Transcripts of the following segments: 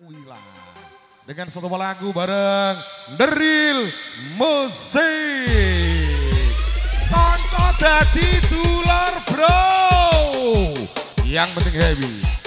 Wila. Dengan satu lagu bareng Deril Musik. Konco dadi dulur bro. Yang penting happy.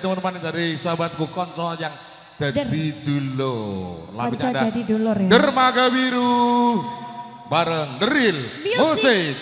teman-teman dari sahabatku konco yang jadi dulu Lagu jadi dulu ya. Dermaga biru bareng Deril musik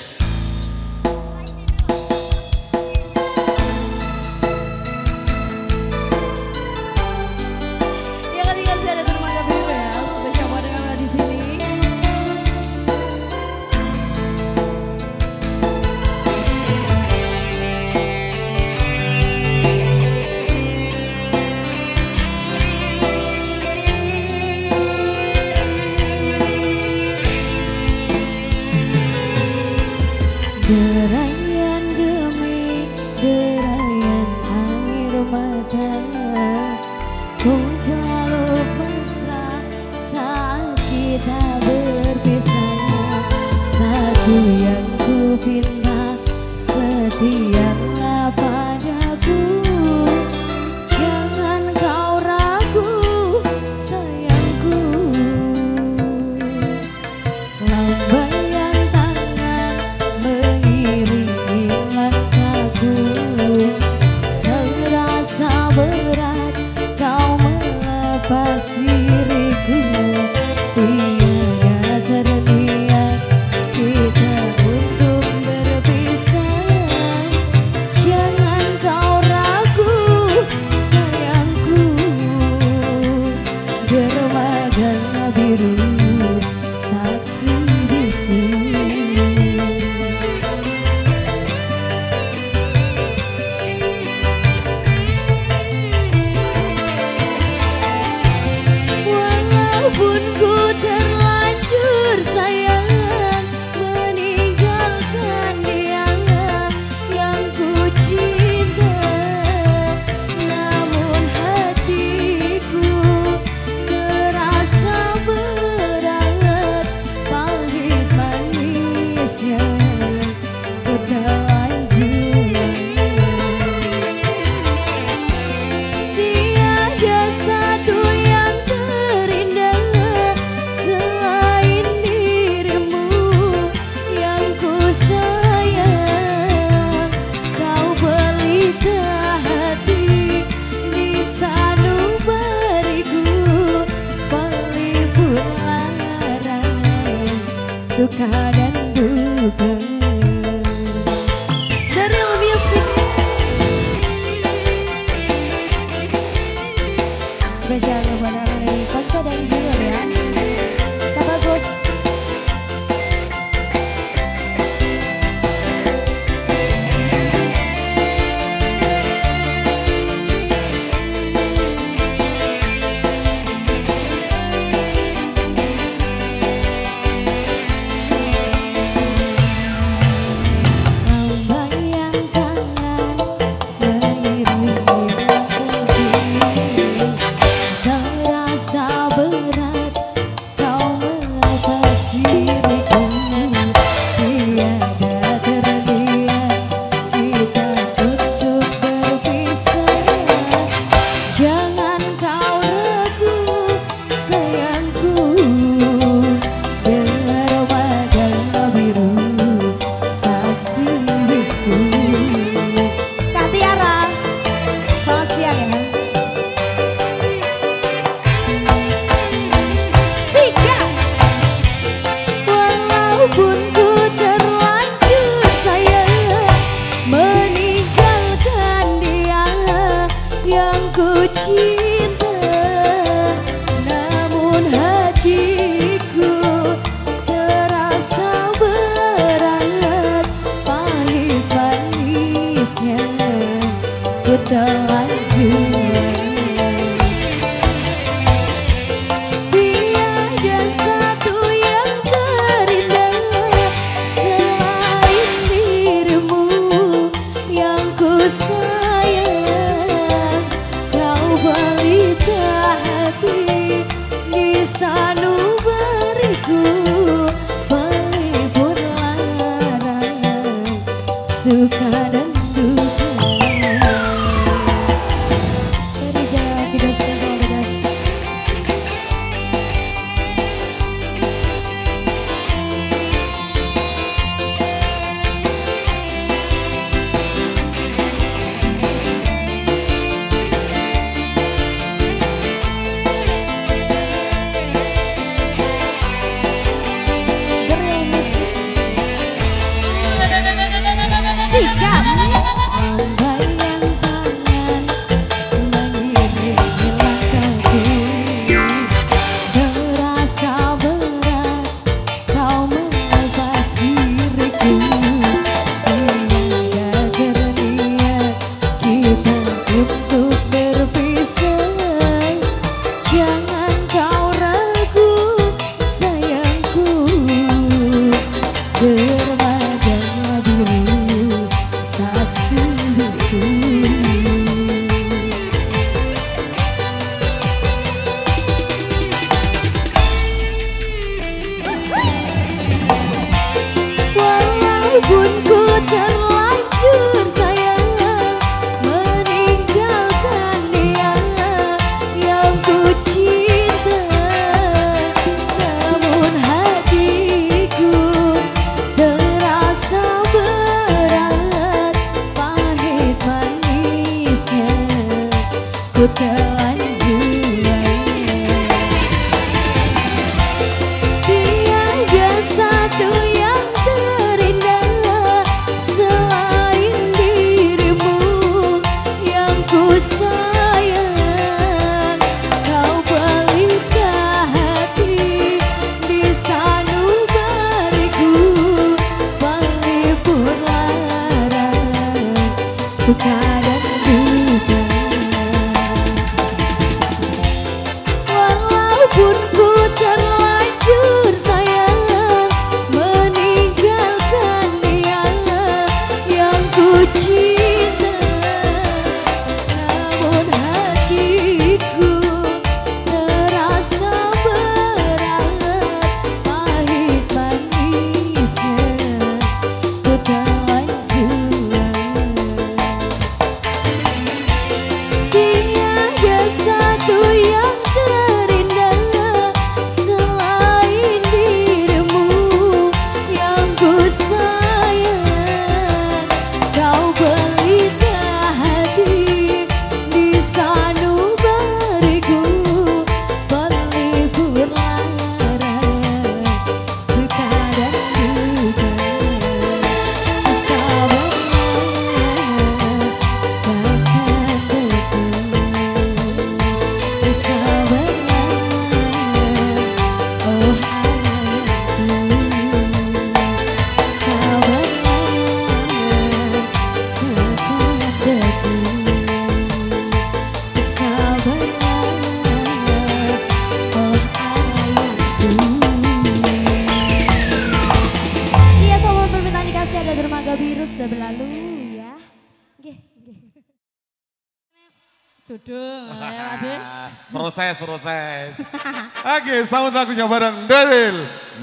lagunya bareng Daryl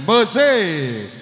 Musik.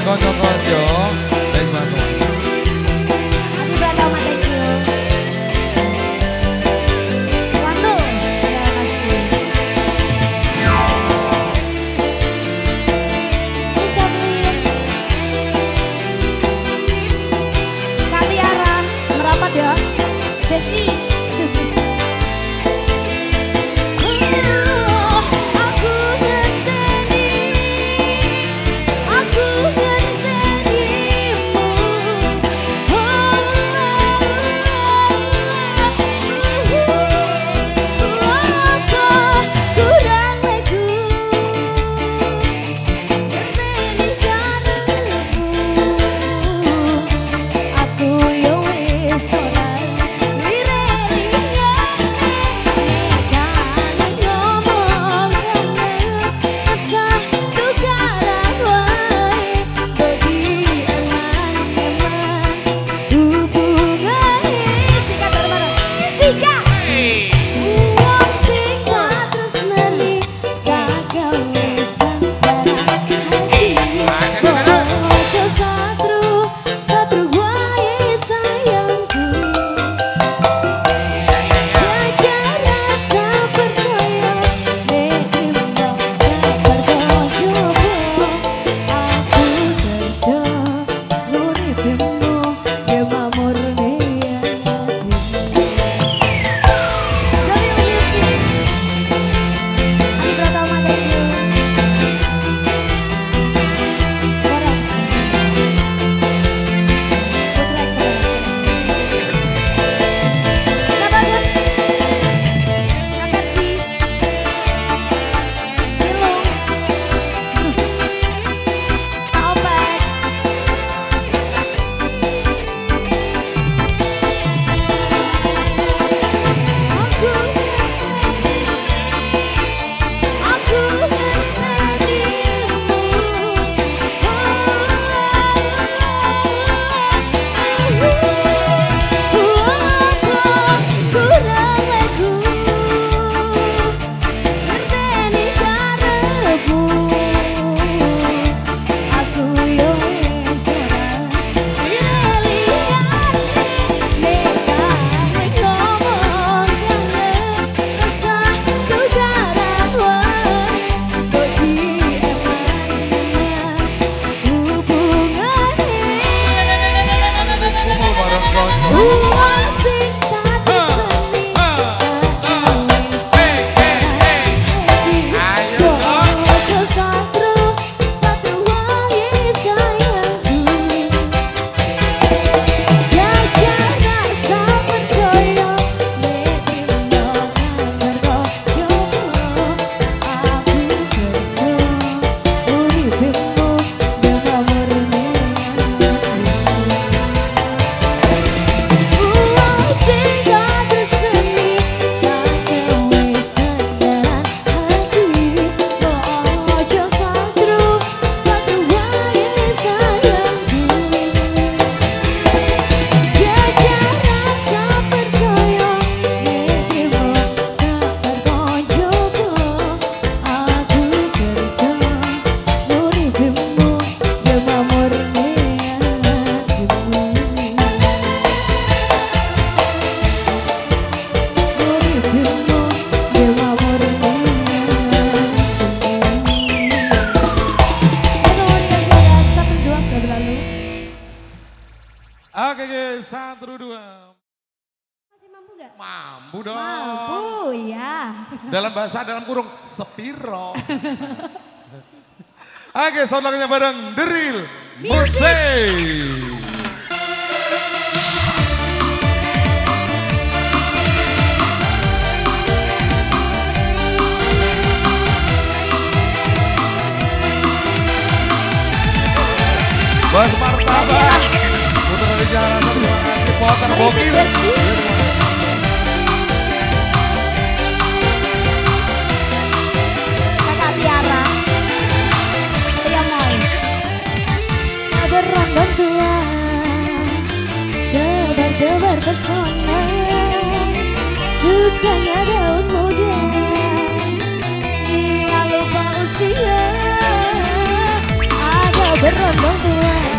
Kasih dan Oke, selamat lagunya bareng Deril Musik. Bos martabak. Putra Rejana, terima kasih. Potter Bokir. indahnya daun muda. Ia lupa usia. Ada berondong tua.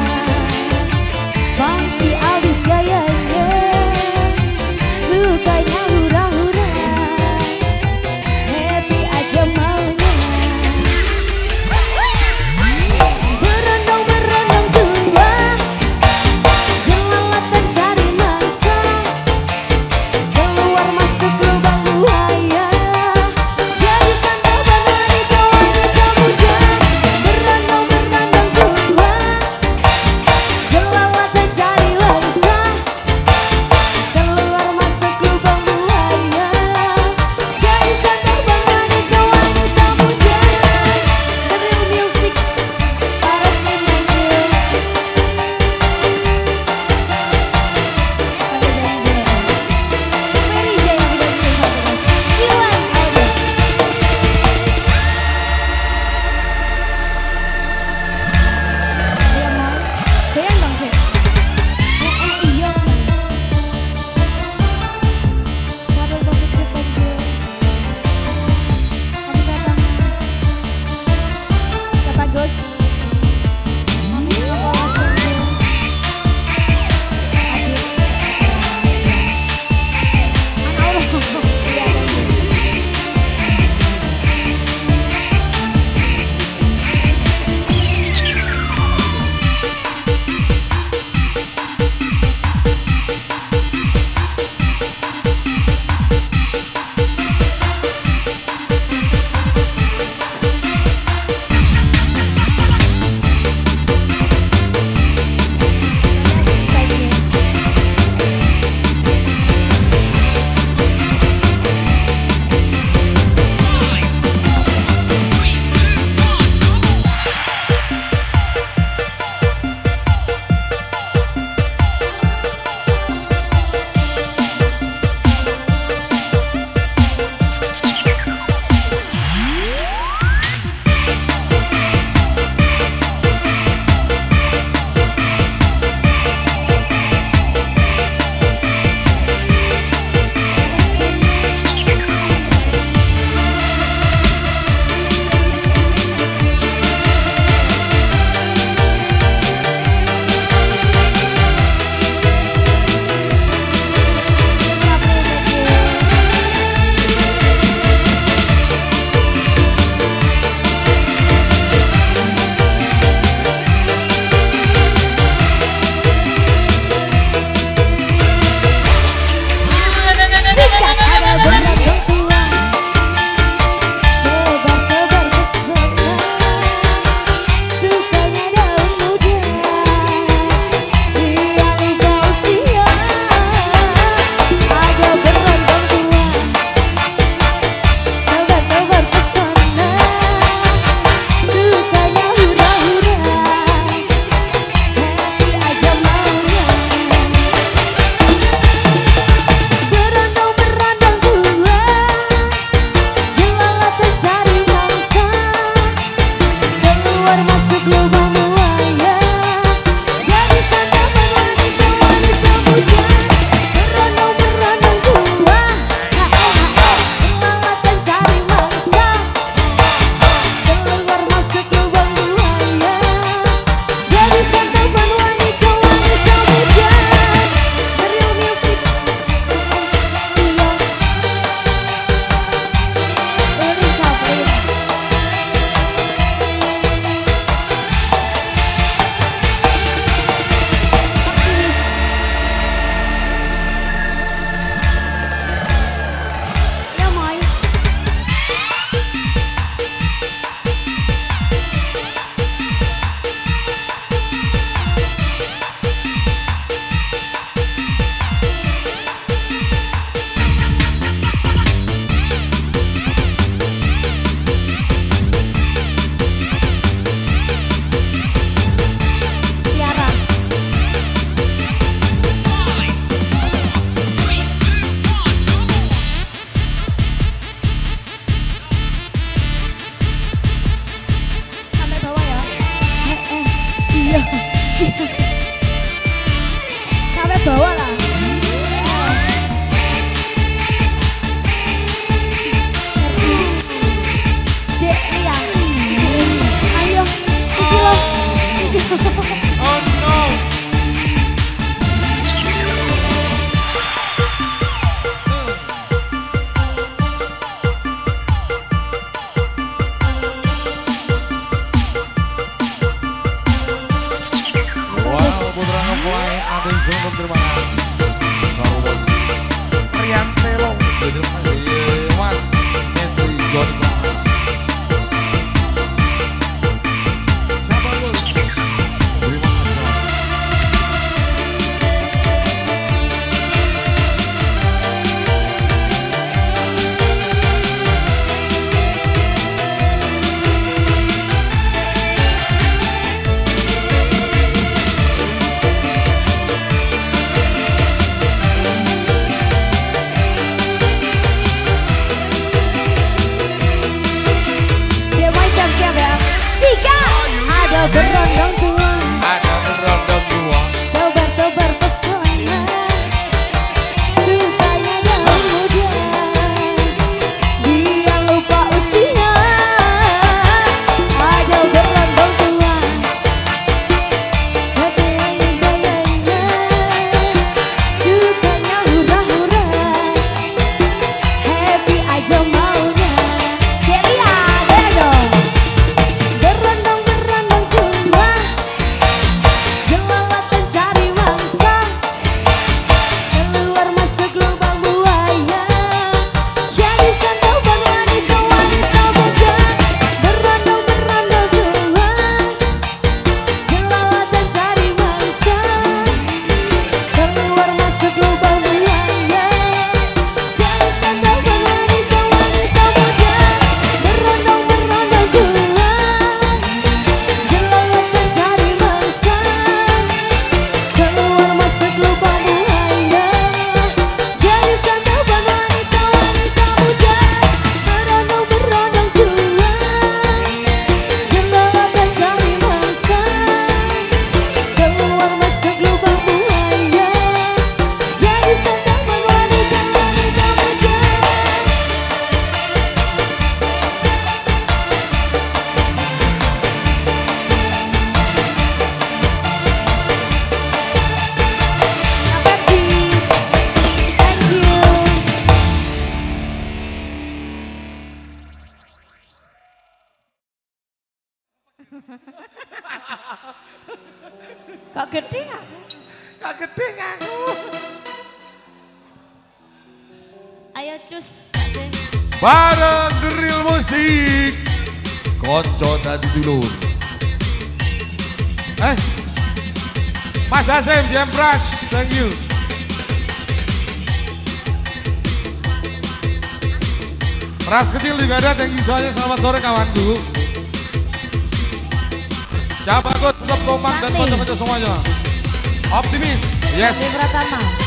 Rush. Thank you. Ras kecil juga ada, thank you soalnya selamat sore kawanku. Cabang tetap kompak dan kocok-kocok semuanya. Optimis, yes. Pratama.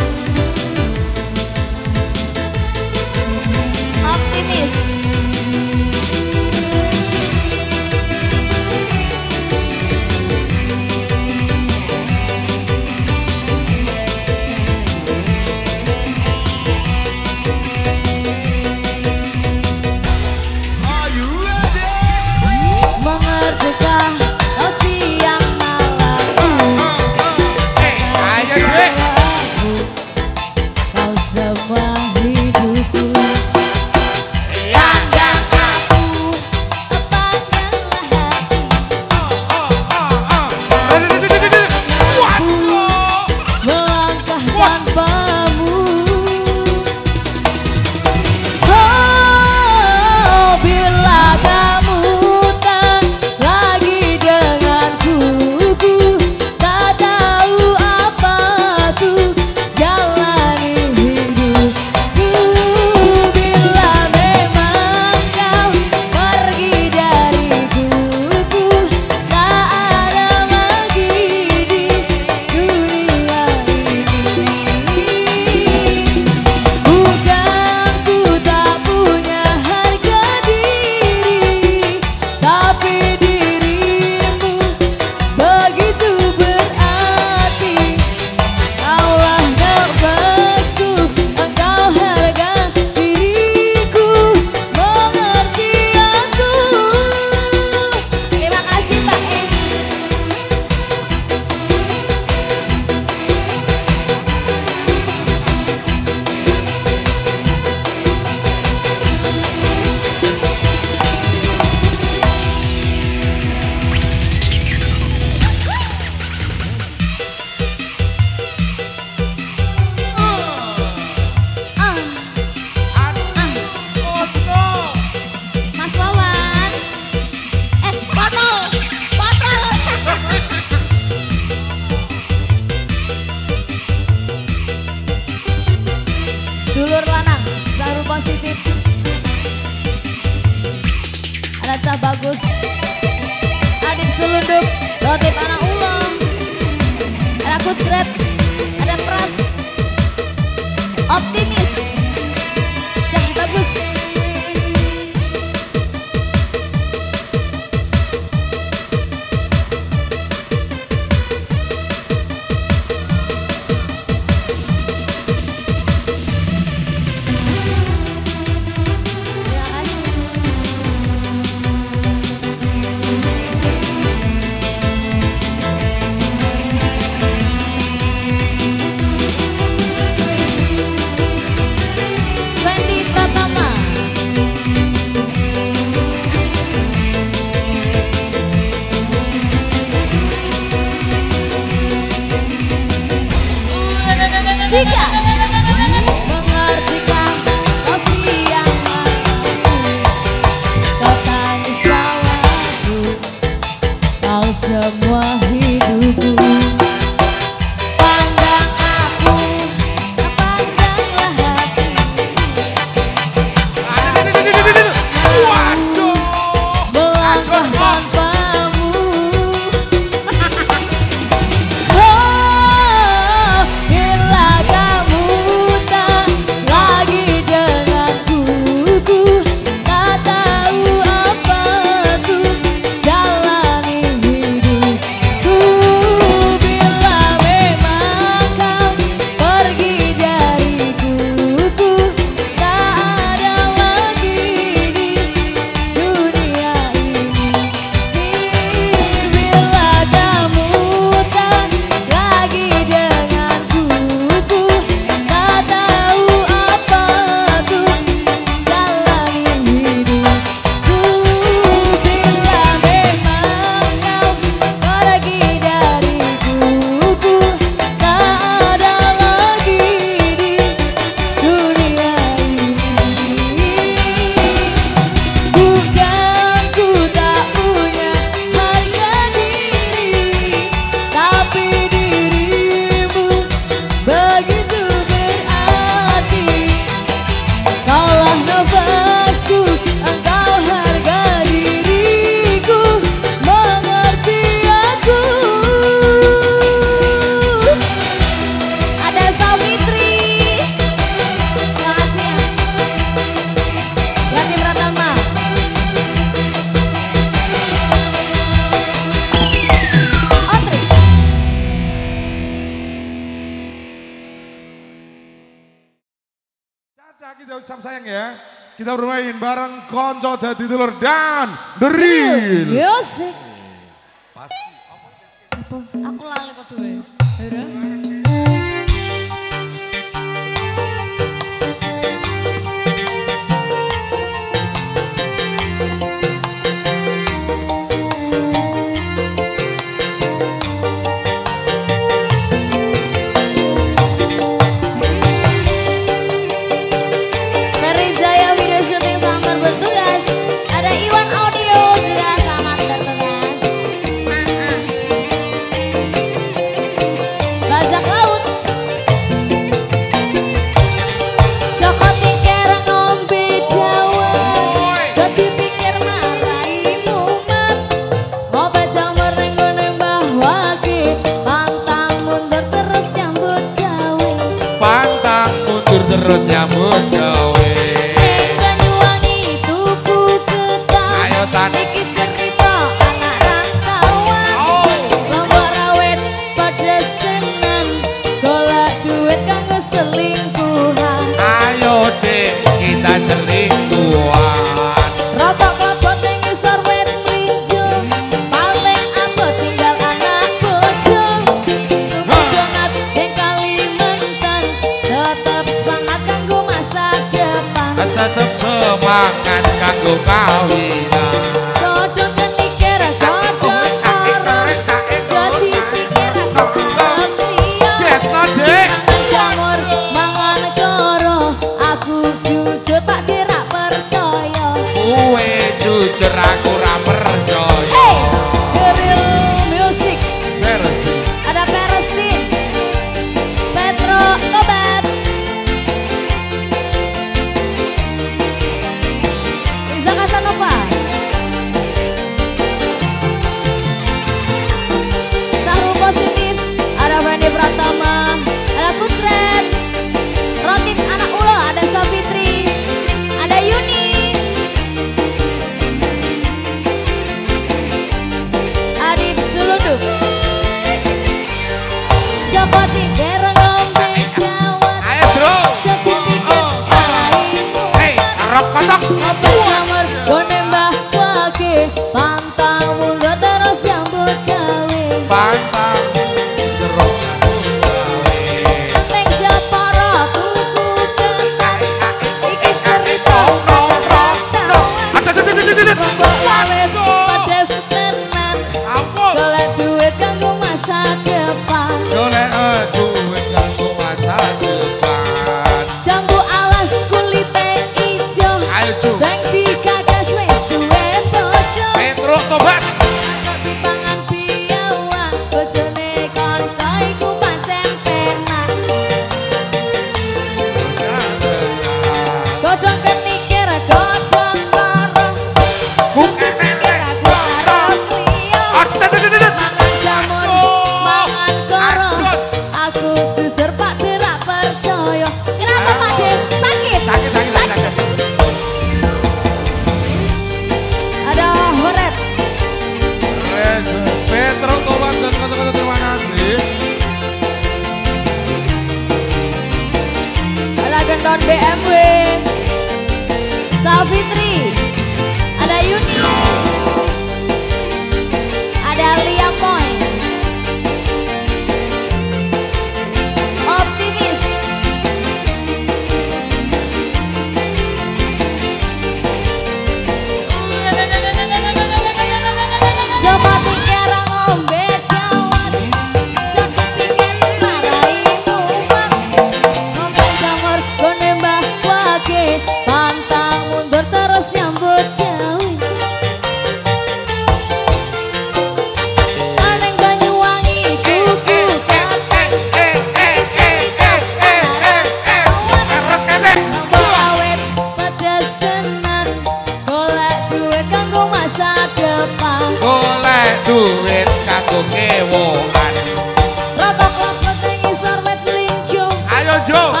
Joe.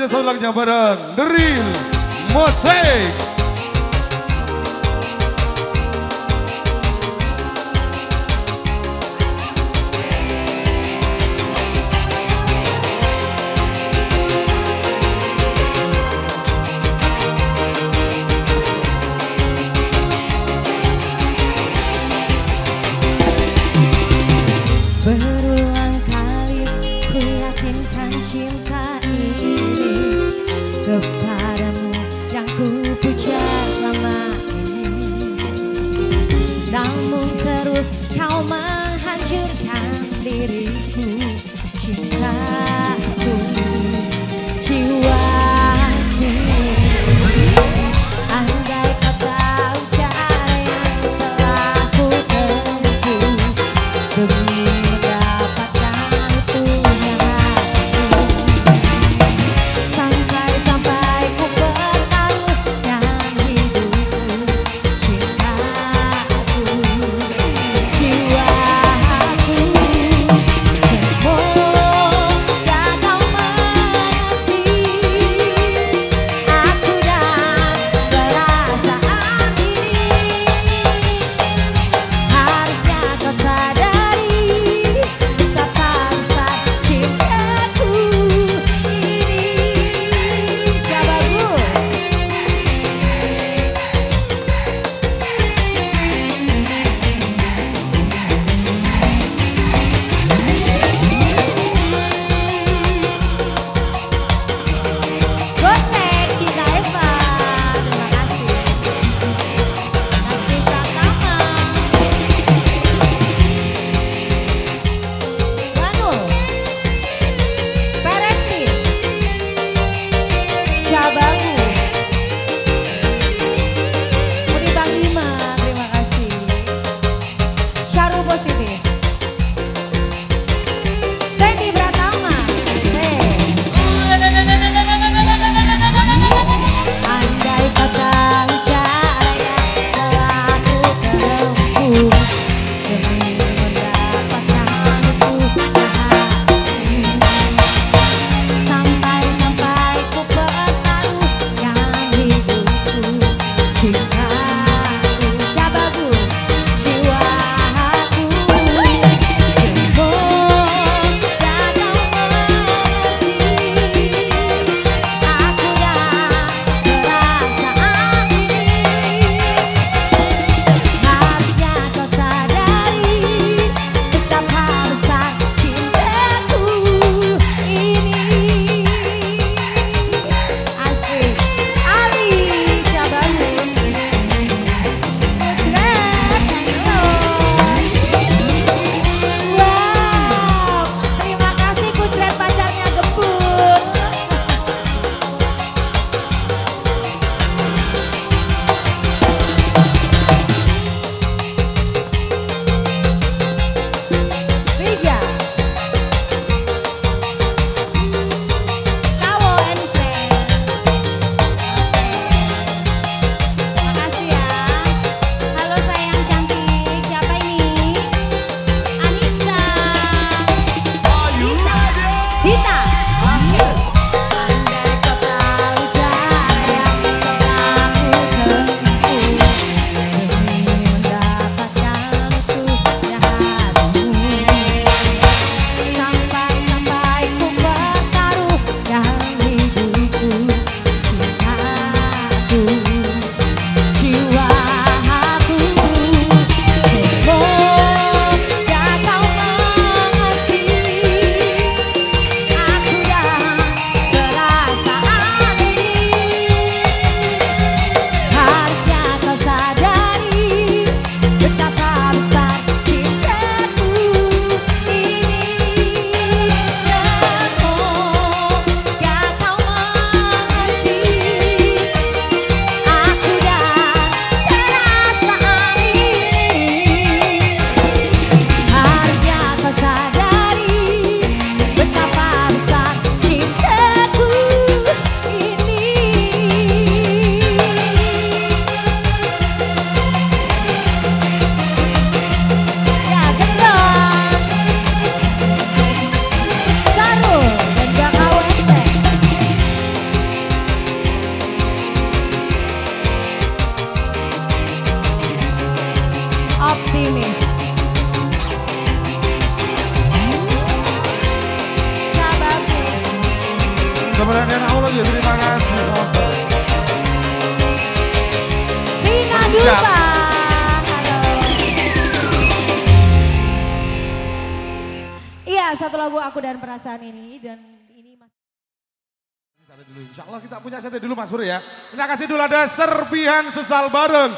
Saja satu lagunya bareng. The Real Musik. Sesal bareng.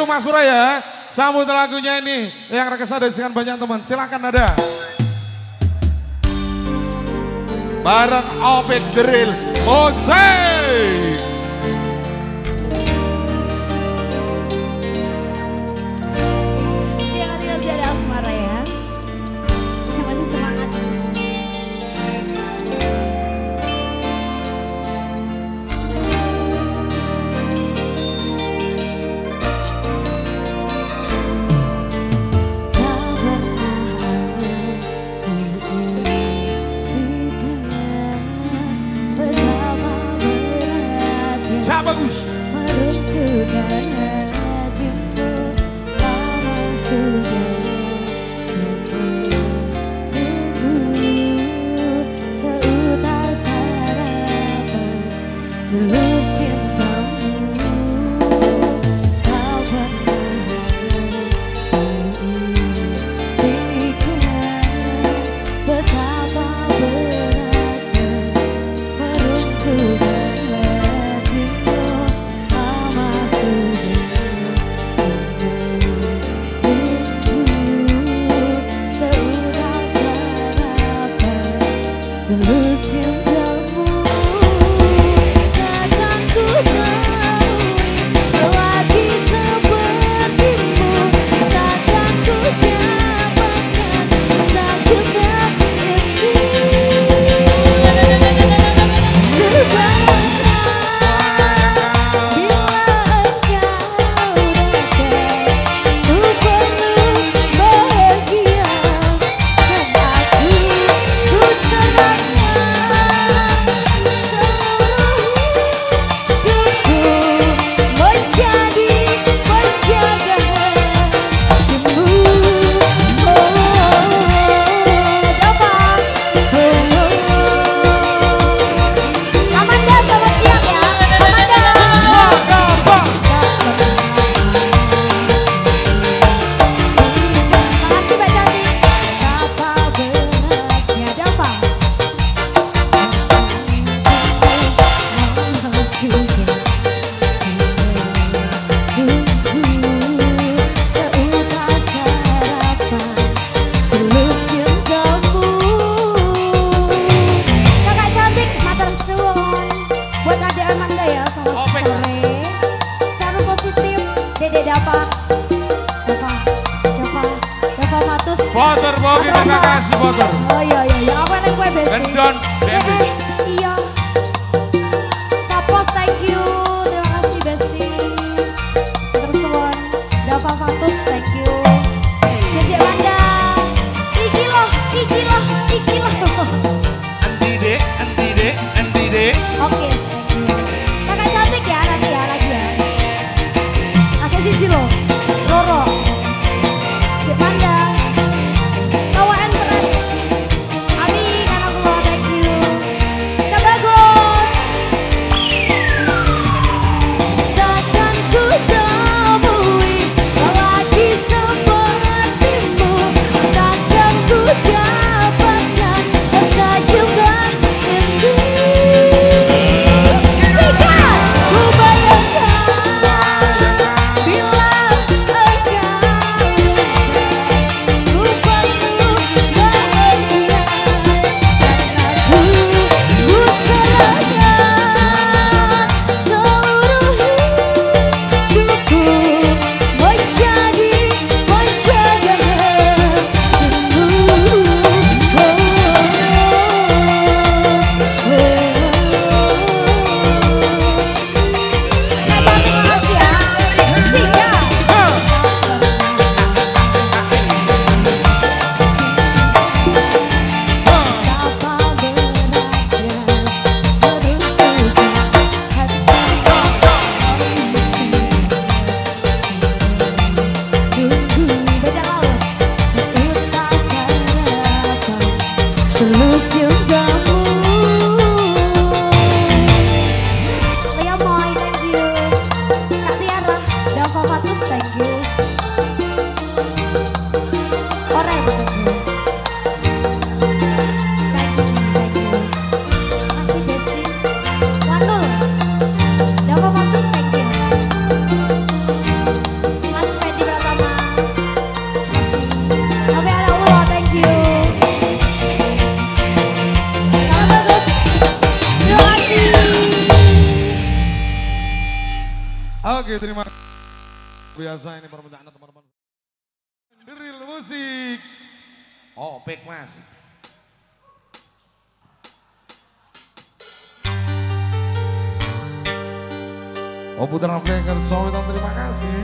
dulu Mas Pura ya. Sambut lagunya ini yang rekesa dengan banyak teman. Silahkan ada. Bareng Opet Drill Mose. Biasa ini permintaan teman-teman. Drill musik. Oh, pek mas. Oh, Putra Flaker, Sowetan, terima kasih.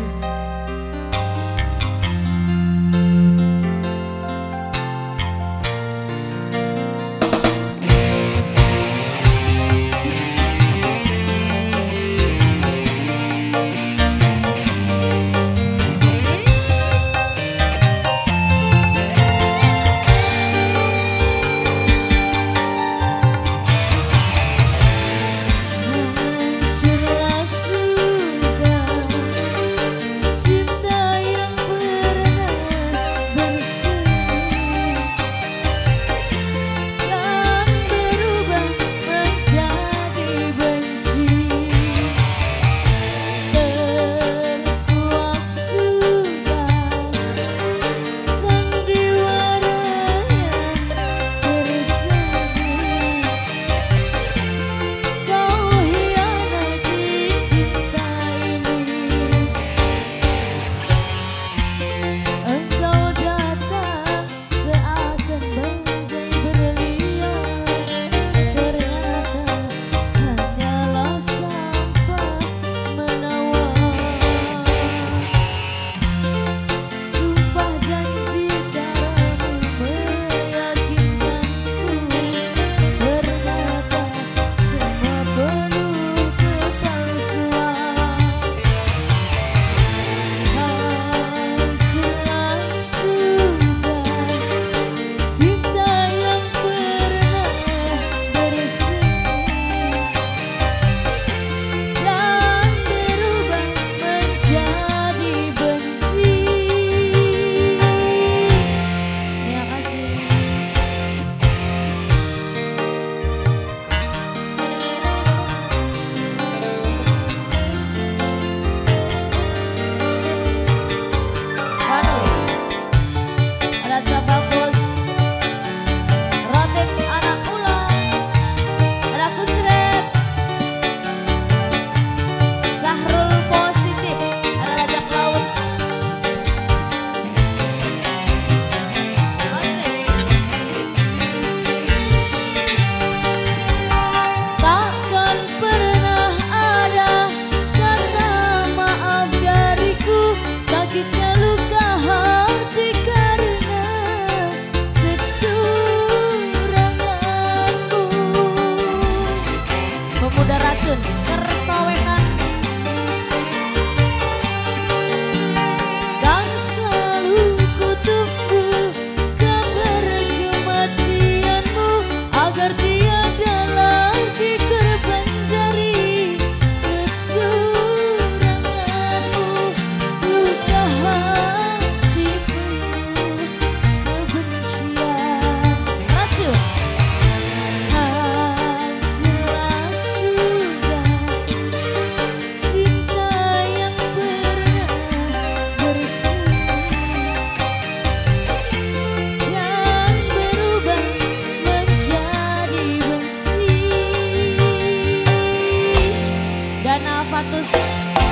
Dana Fatus.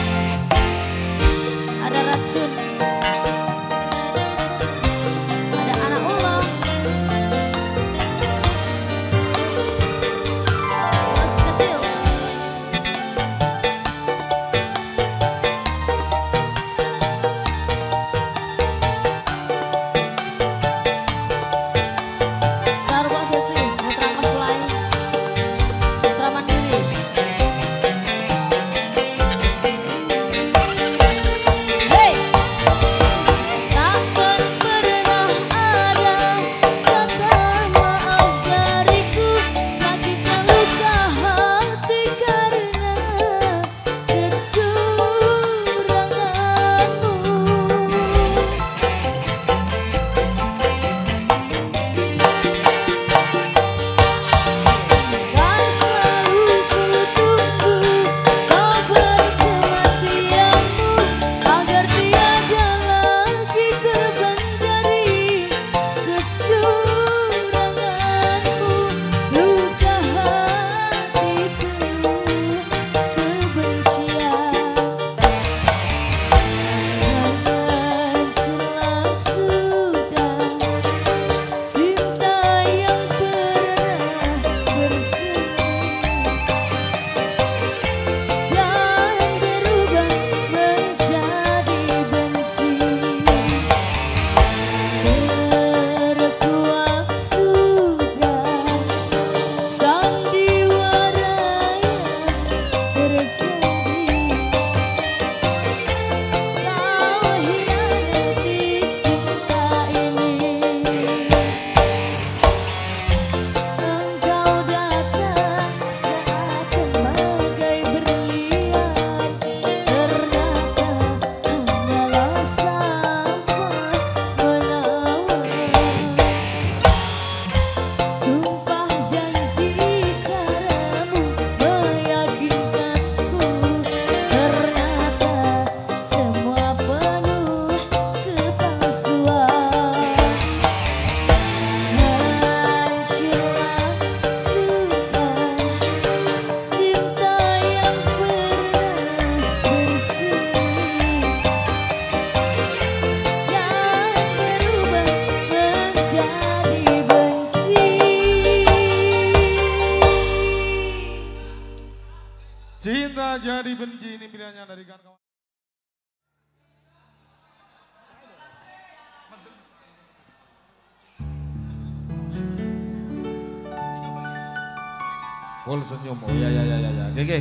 Senyum. Oh ya ya ya ya ya. Oke, oke.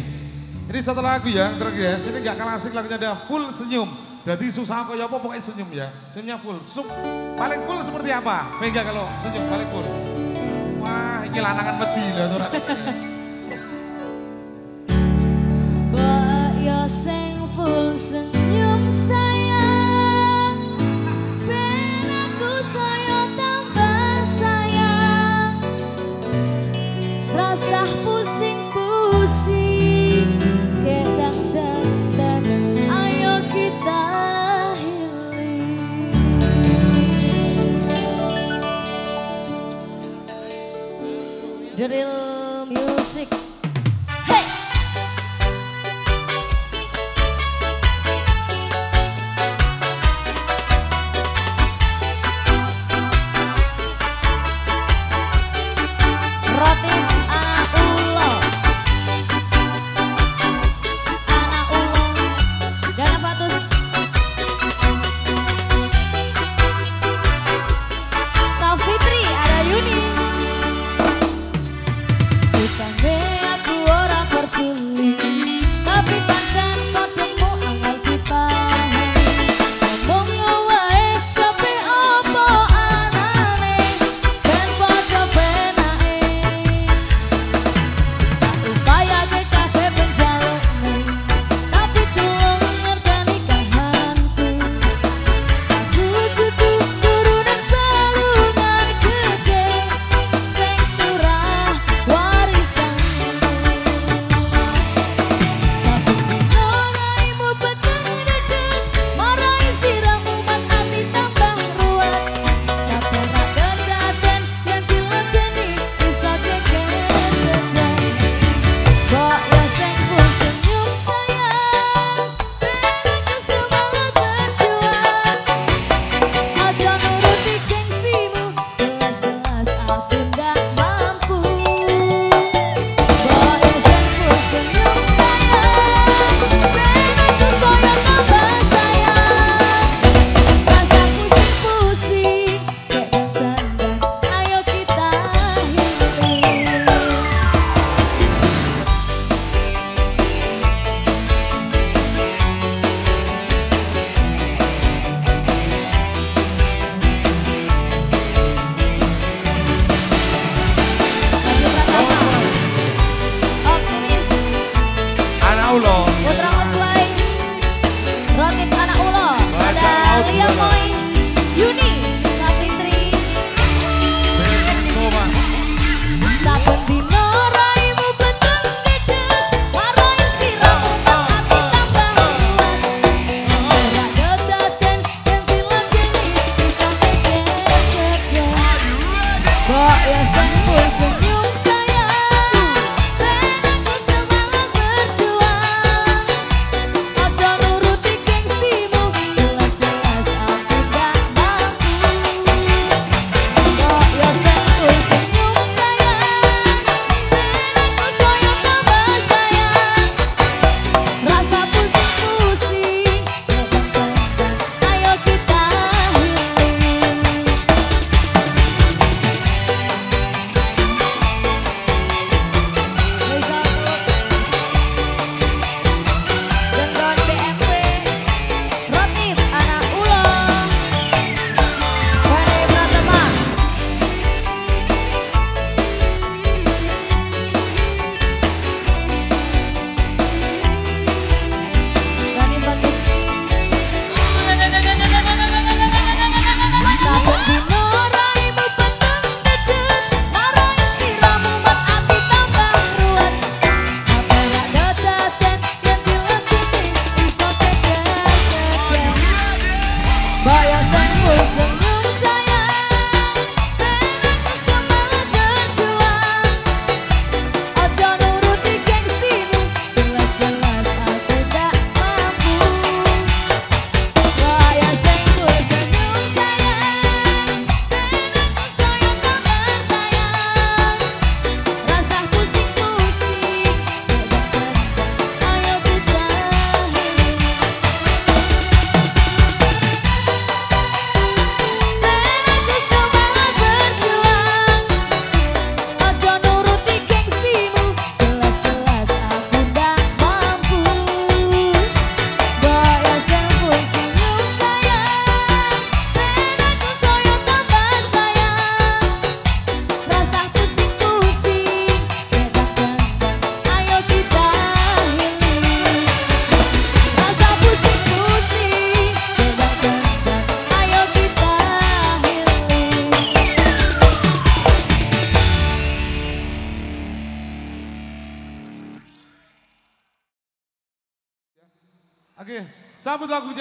Ini satu lagu ya, terakhir ya. Sini nggak kalah lagunya ada full senyum. Jadi susah kok ya apa pokoknya senyum ya. Senyumnya full. Sup, paling full seperti apa? Vega kalau senyum paling full. Wah, ini lanangan mati lah tuh.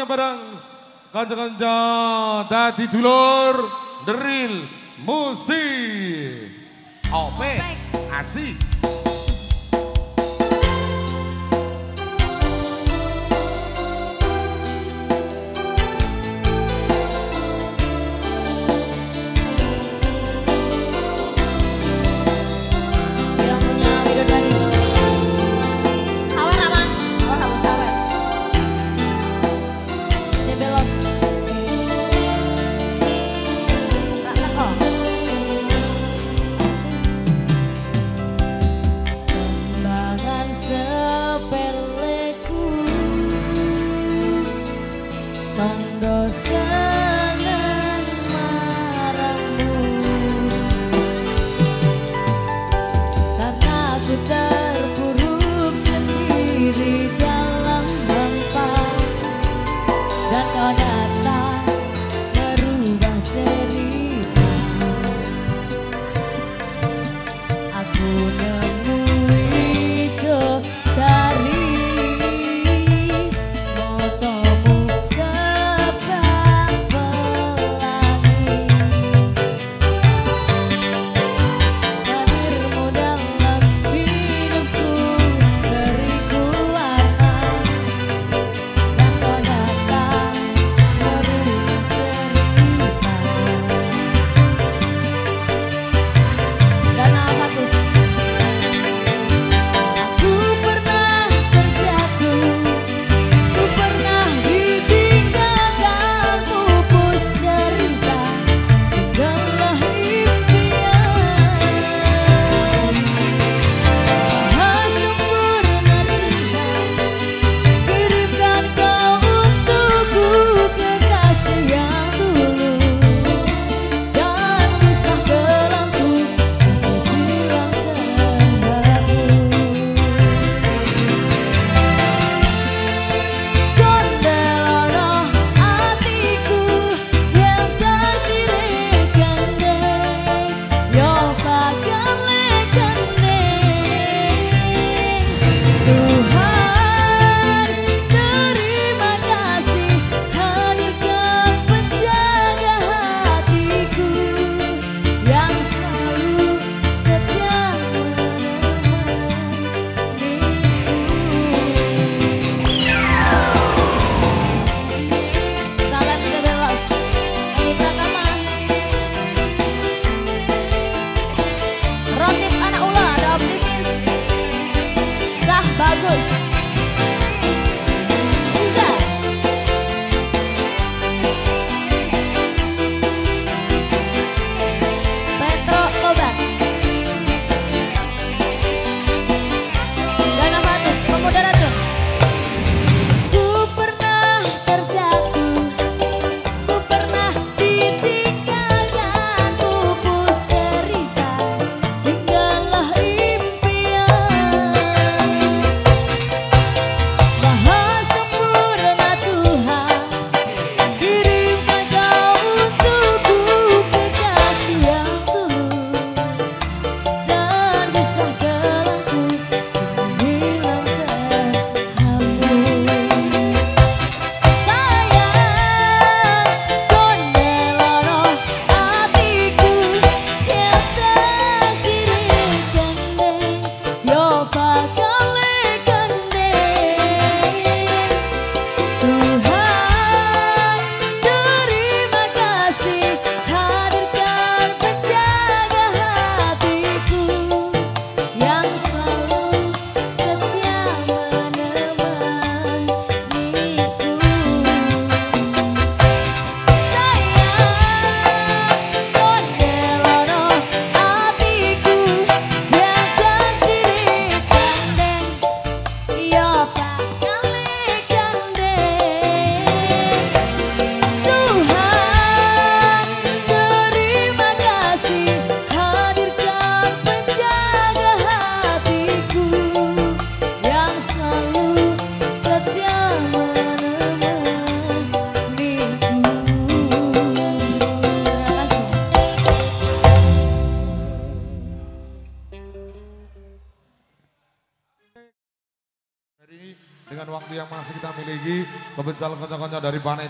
Sambut lagunya bareng kanca-kanca dadi dulur deril musik. Opek. Asik.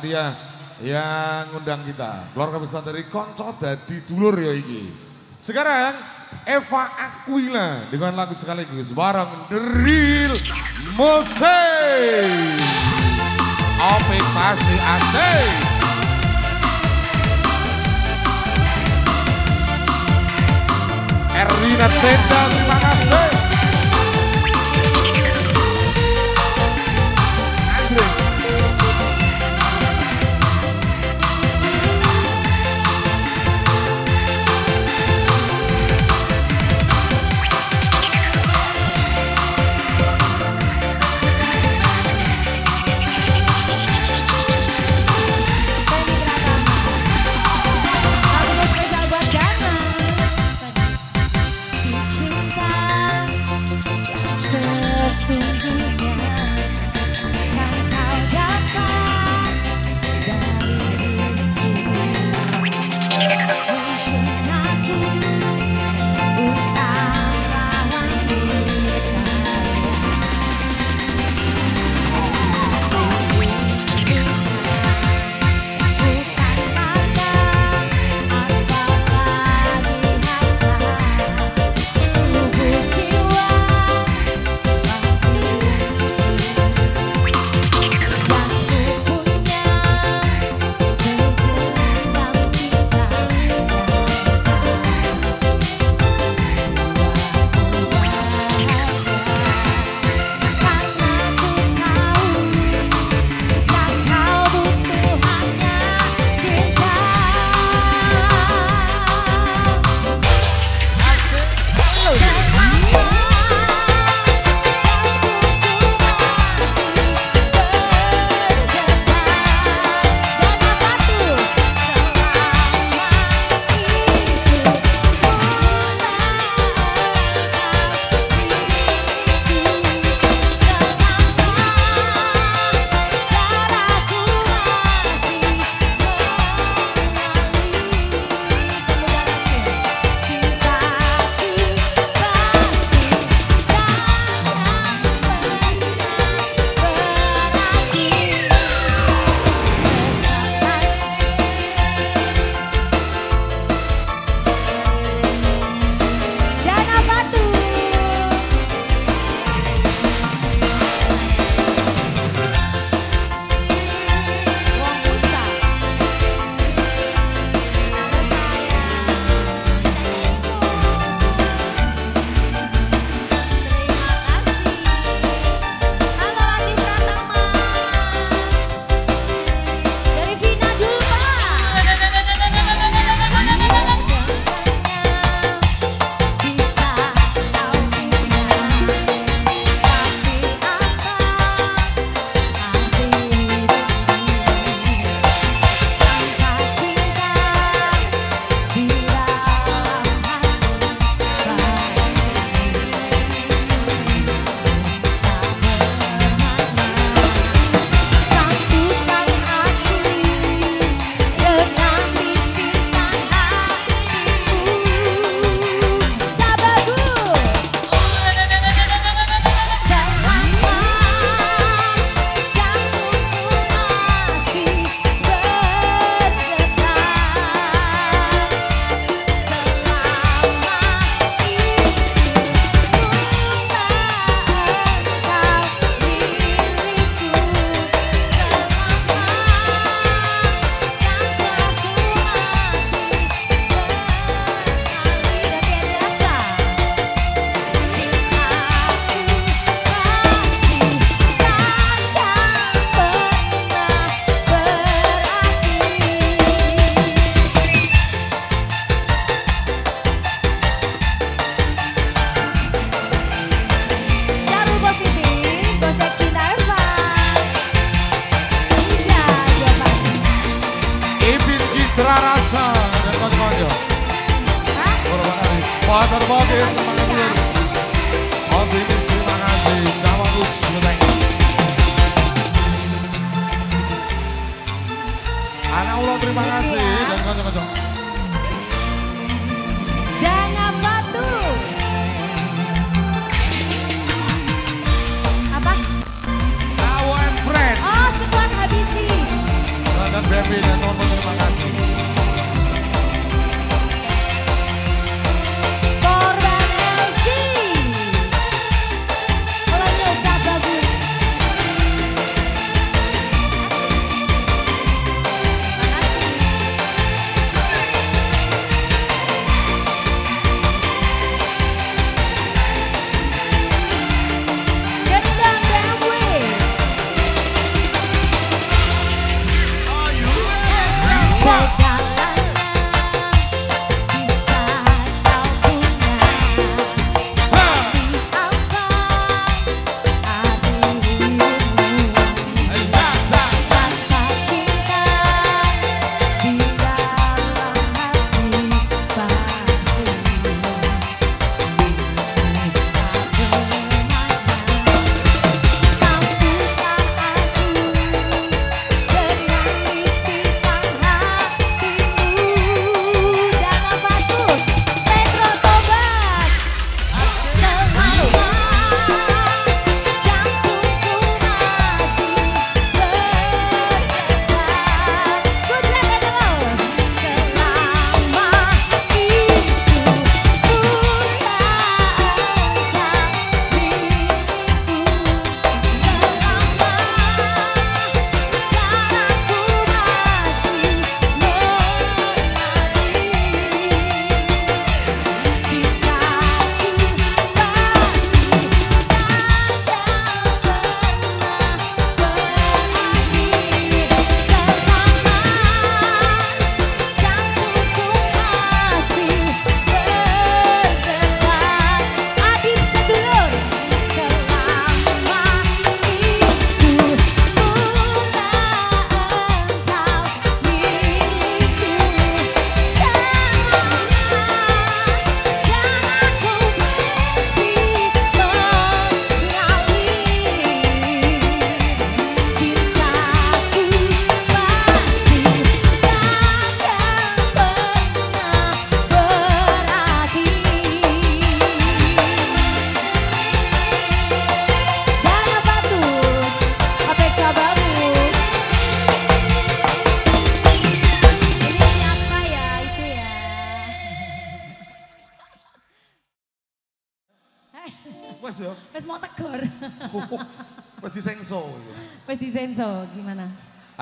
panitia yang ngundang kita. Keluarga besar dari Konco Dadi Dulur ya iki. Sekarang Eva Aquila dengan lagu sekaligus bareng sebarang Real musik. Ope pasti asik. Erina Tenda, terima kasih.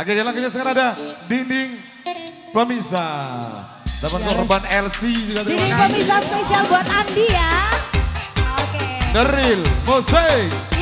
Agak jalan kerja sekarang ada dinding pemisah. Dapat korban LC juga terima kasih Dinding pemisah spesial buat Andi ya. Oke. Okay. Deril, musik.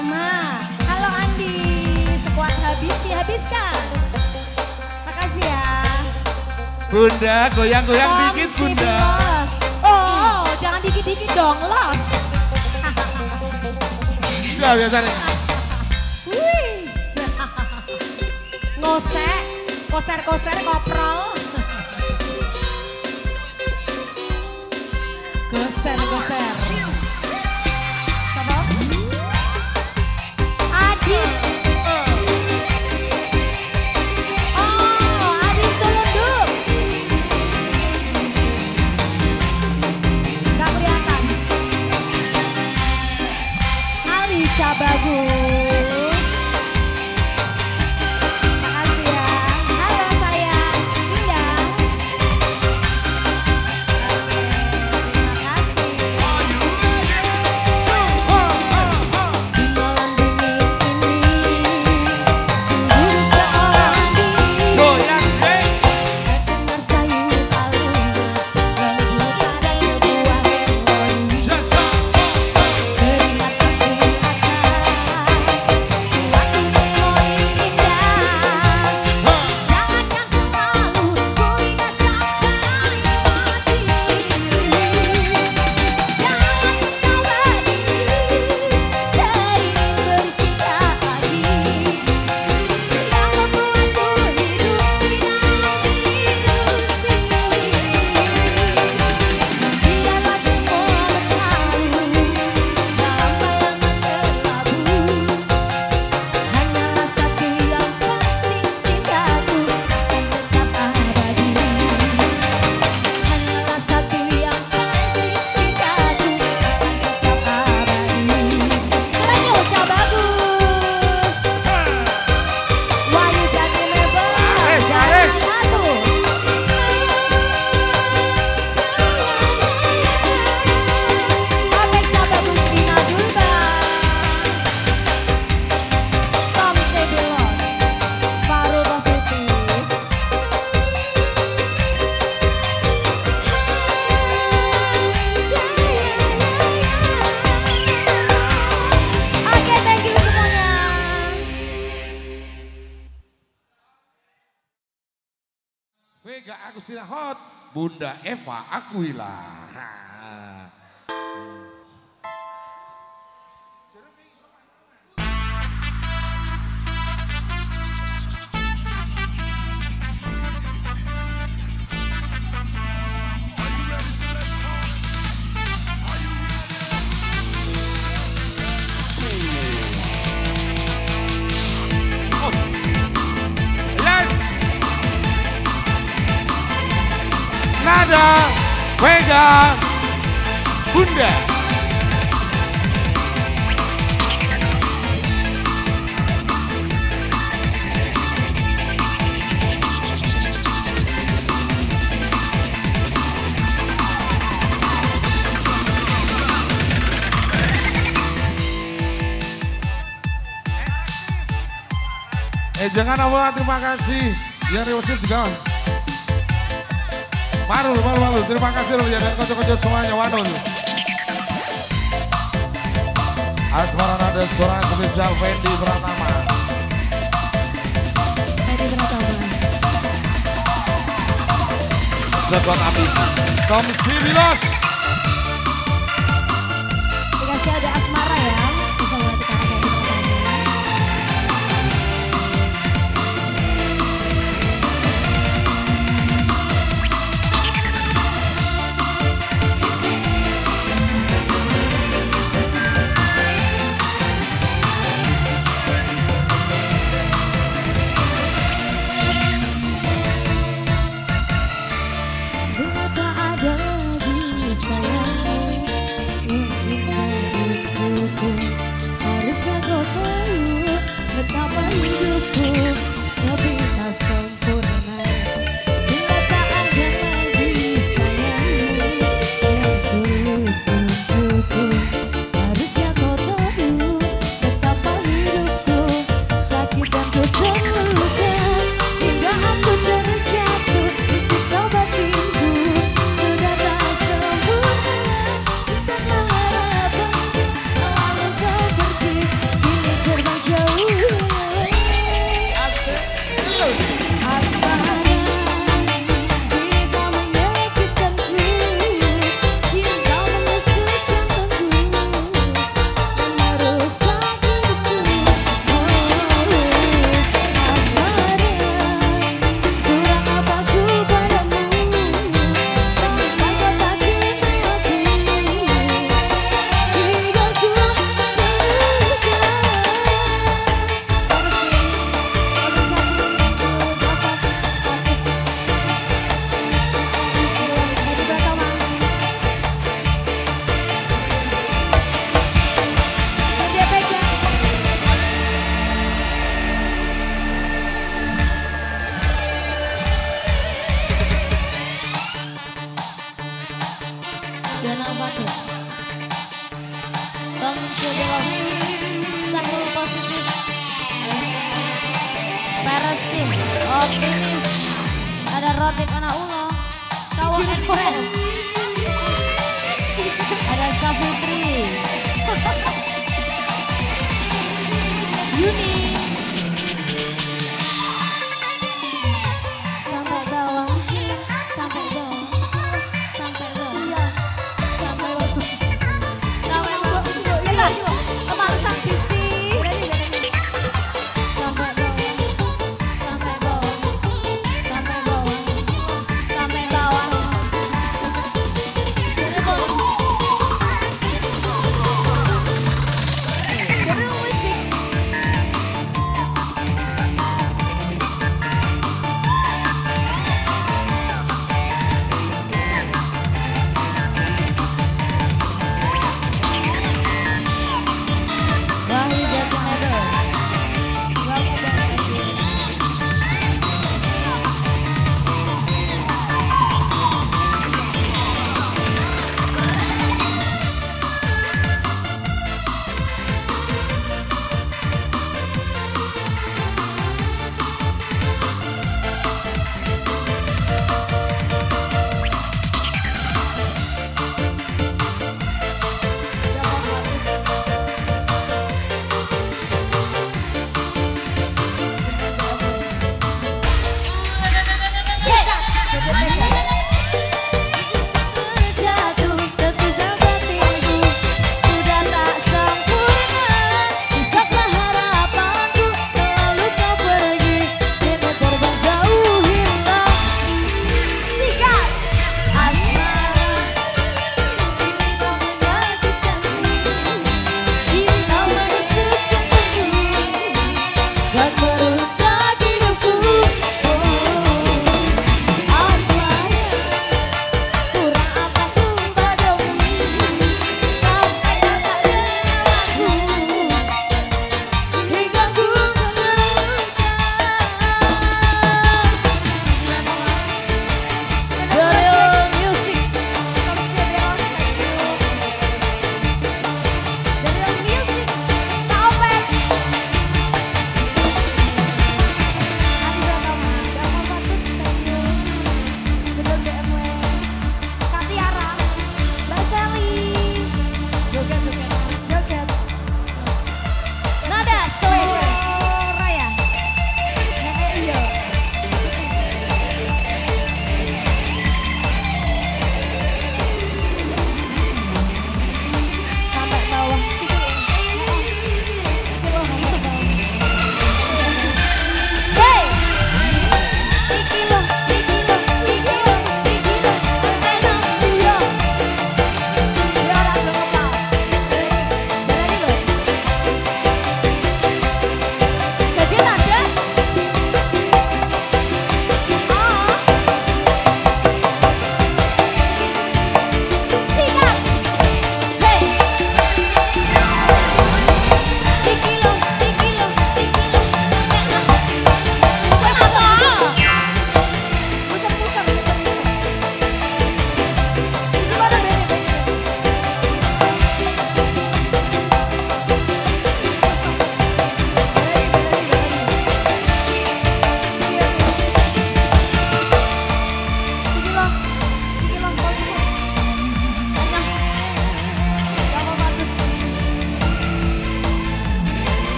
Ma, halo Andi, sekuat habis dihabiskan. Makasih ya. Bunda, goyang-goyang dikit Bunda. Oh, jangan dikit-dikit dong, los. Gak biasanya. Wuih. Ngosek, koser-koser koprol. Koser-koser. Terima kasih yang rewardnya juga. Maru, maru, maru. Terima kasih loh ya dan kocok-kocok semuanya. Waduh. Asmara Nada Suara spesial Fendi Pratama. Fendi Pratama. Sekot api. Tom Sibilos.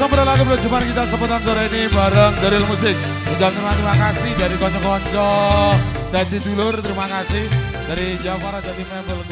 Sampai lagu perjumpaan kita seputar sore ini bareng dari Musik. Ucapkan terima kasih dari konco-konco, dari dulur terima kasih dari Jafar, dari Mebel.